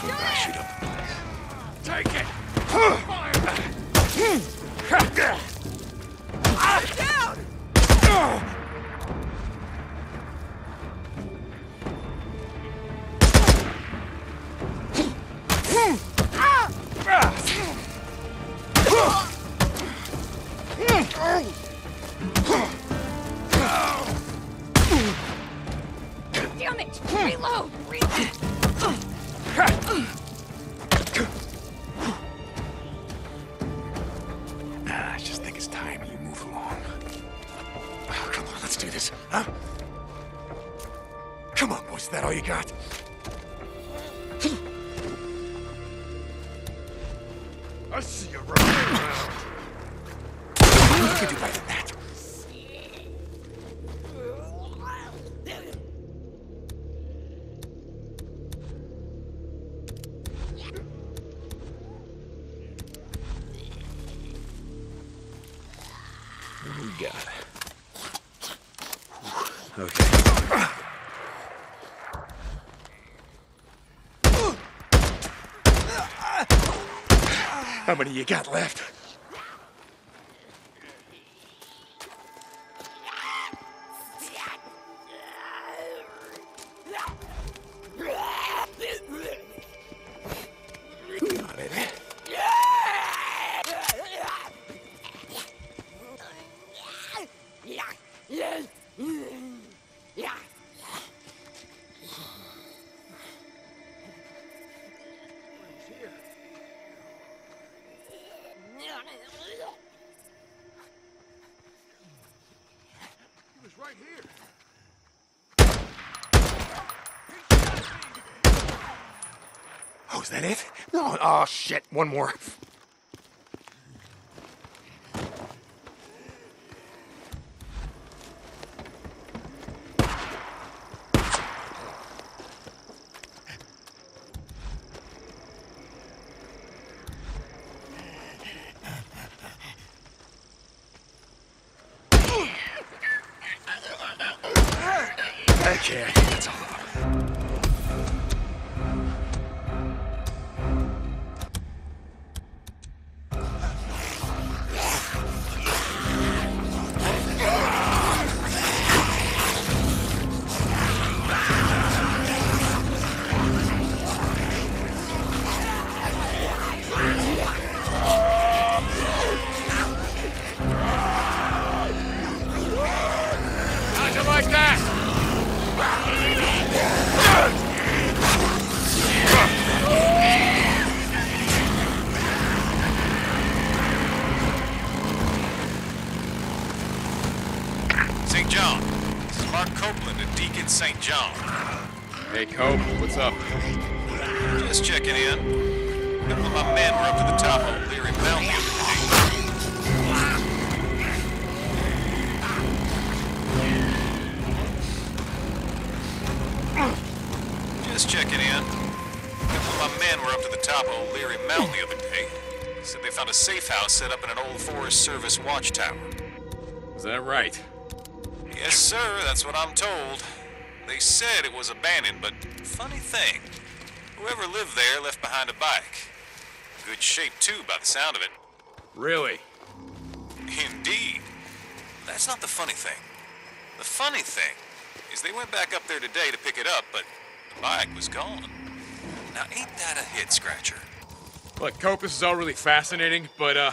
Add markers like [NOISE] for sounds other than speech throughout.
swing shoot. Take it! I see you running around. You can do How many you got left? It? No. Oh, shit. One more. St. John. Hey, Cope, what's up? Just checking in. A couple of my men were up to the top of Leary Mountain the other day. Just checking in. A couple of my men were up to the top of O'Leary Mountain the other day. Said they found a safe house set up in an old Forest Service watchtower. Is that right? Yes, sir, that's what I'm told. They said it was abandoned, but funny thing, whoever lived there left behind a bike. Good shape, too, by the sound of it. Really? Indeed. That's not the funny thing. The funny thing is they went back up there today to pick it up, but the bike was gone. Now, ain't that a head scratcher? Look, Cope, this is all really fascinating, but, uh,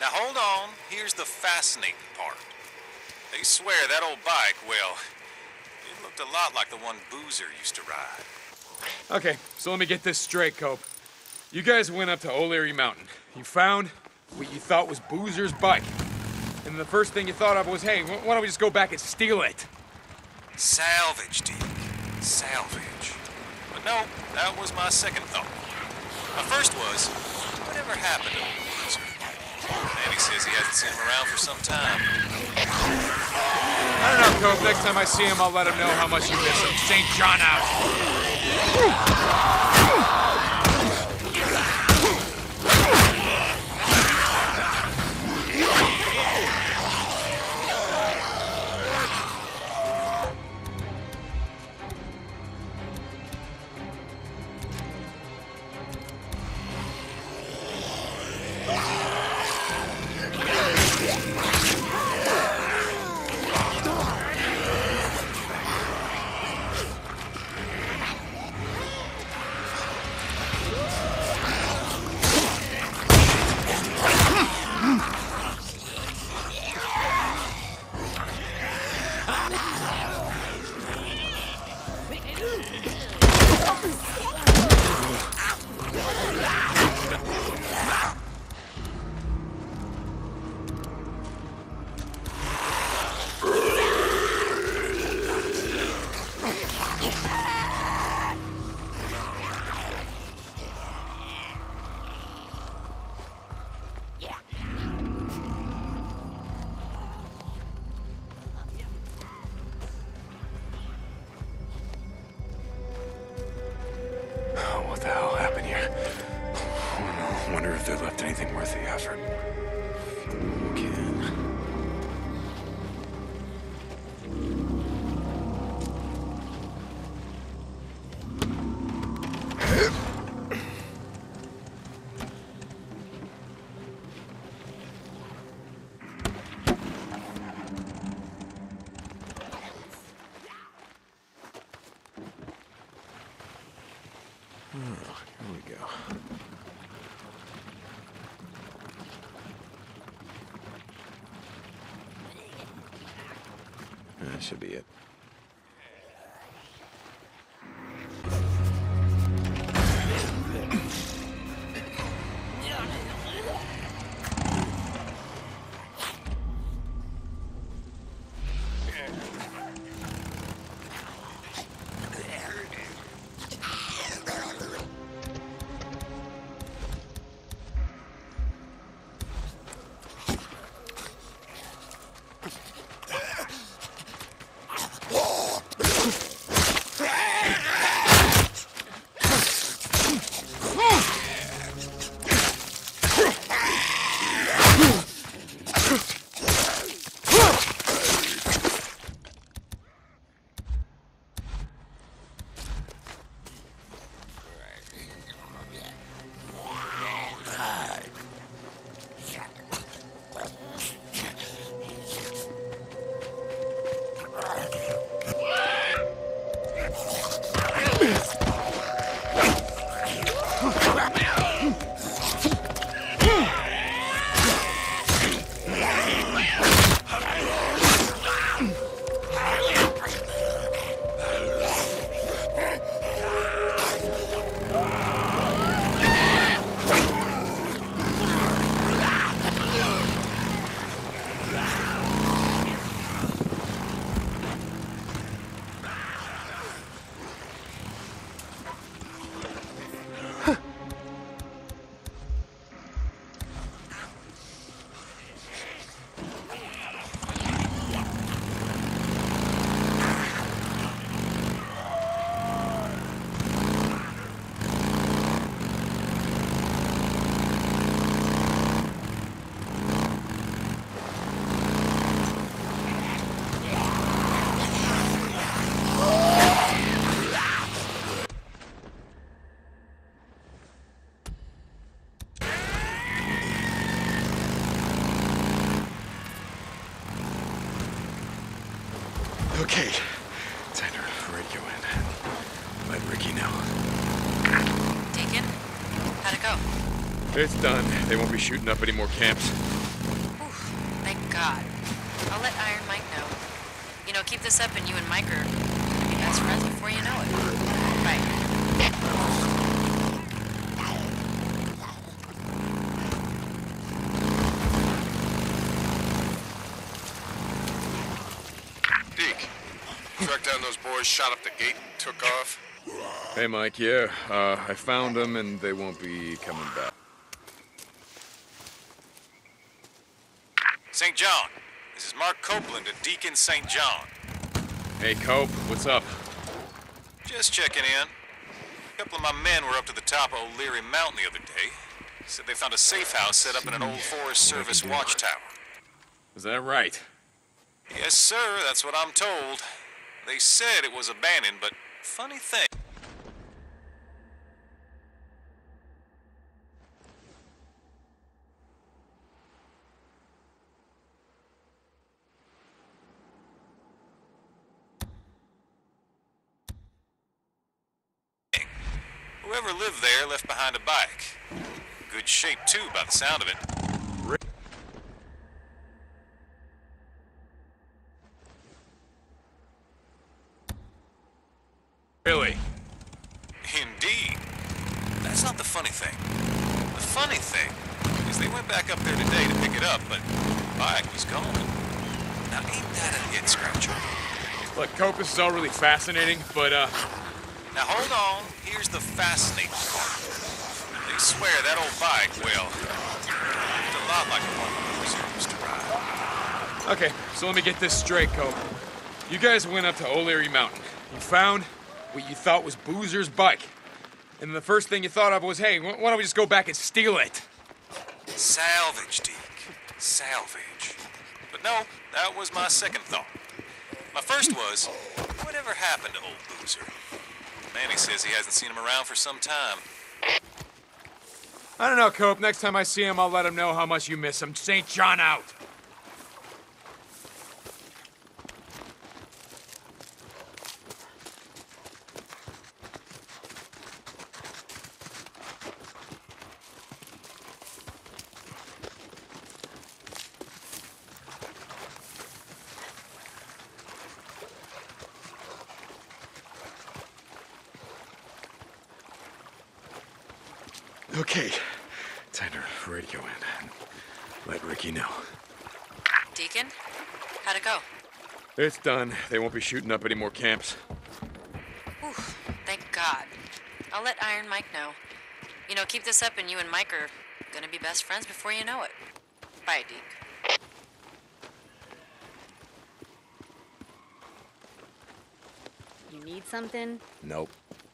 Now, hold on. Here's the fascinating part. They swear that old bike, well, looked a lot like the one Boozer used to ride. okay, so let me get this straight, Cope. You guys went up to O'Leary Mountain. You found what you thought was Boozer's bike. And the first thing you thought of was, hey, why don't we just go back and steal it? Salvage, Deke. Salvage. But no, that was my second thought. My first was, whatever happened to old Boozer? Manny says he hasn't seen him around for some time. I don't know, Cope. Next time I see him, I'll let him know how much you miss him. St. John out. Should be it. It's done. They won't be shooting up any more camps. Oof, thank God. I'll let Iron Mike know. You know, keep this up and you and Mike are gonna be best friends before you know it. Right. Deke, tracked down those boys, shot up the gate, and took off. Hey, Mike, yeah, uh, I found them and they won't be coming back. St. John. This is Mark Copeland at Deacon St. John. Hey, Cope, what's up? Just checking in. A couple of my men were up to the top of O'Leary Mountain the other day. Said they found a safe house set up in an old Forest Service watchtower. Is that right? Yes, sir, that's what I'm told. They said it was abandoned, but funny thing. Whoever lived there left behind a bike. Good shape, too, by the sound of it. Really? Indeed. That's not the funny thing. The funny thing is they went back up there today to pick it up, but the bike was gone. Now, ain't that a head scratcher? Look, Cope, this is all really fascinating, but, uh, Now, hold on. Here's the fascinating part. Swear that old bike, well, looked a lot like the one Boozer used to ride. okay, so let me get this straight, Cope. You guys went up to O'Leary Mountain. You found what you thought was Boozer's bike. And the first thing you thought of was, hey, why don't we just go back and steal it? Salvage, Deke. Salvage. But no, that was my second thought. My first was, whatever happened to old Boozer? Manny says he hasn't seen him around for some time. I don't know, Cope. Next time I see him, I'll let him know how much you miss him. St. John out. Okay. Time to radio in and let Rikki know. Deacon? How'd it go? It's done. They won't be shooting up any more camps. Whew, thank God. I'll let Iron Mike know. You know, keep this up and you and Mike are gonna be best friends before you know it. Bye, Deke. You need something? Nope.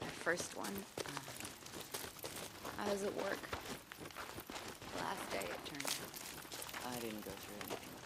The first one. How does it work? Last day, it turned out. I didn't go through anything.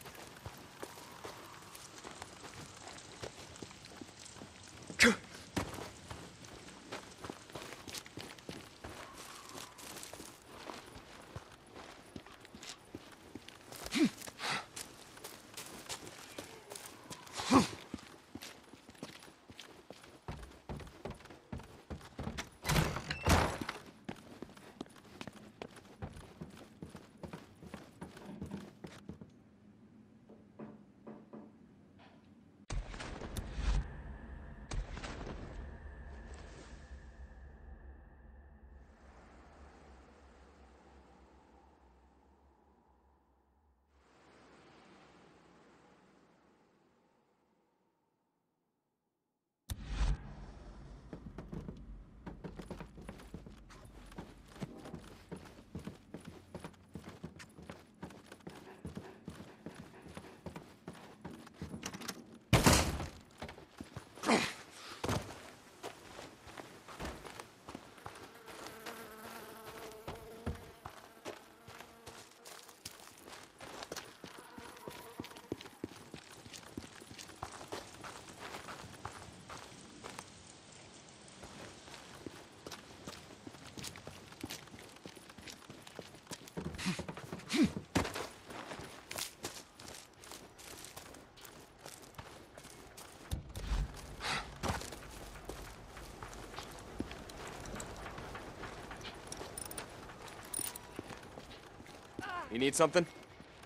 You need something?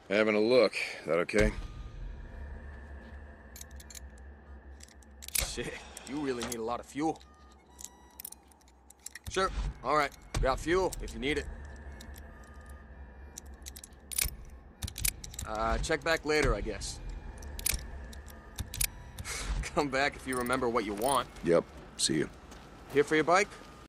Having a look. That okay? Shit, you really need a lot of fuel. Sure, alright. Got fuel if you need it. Uh, check back later, I guess. [SIGHS] Come back if you remember what you want. Yep. See you. Here for your bike?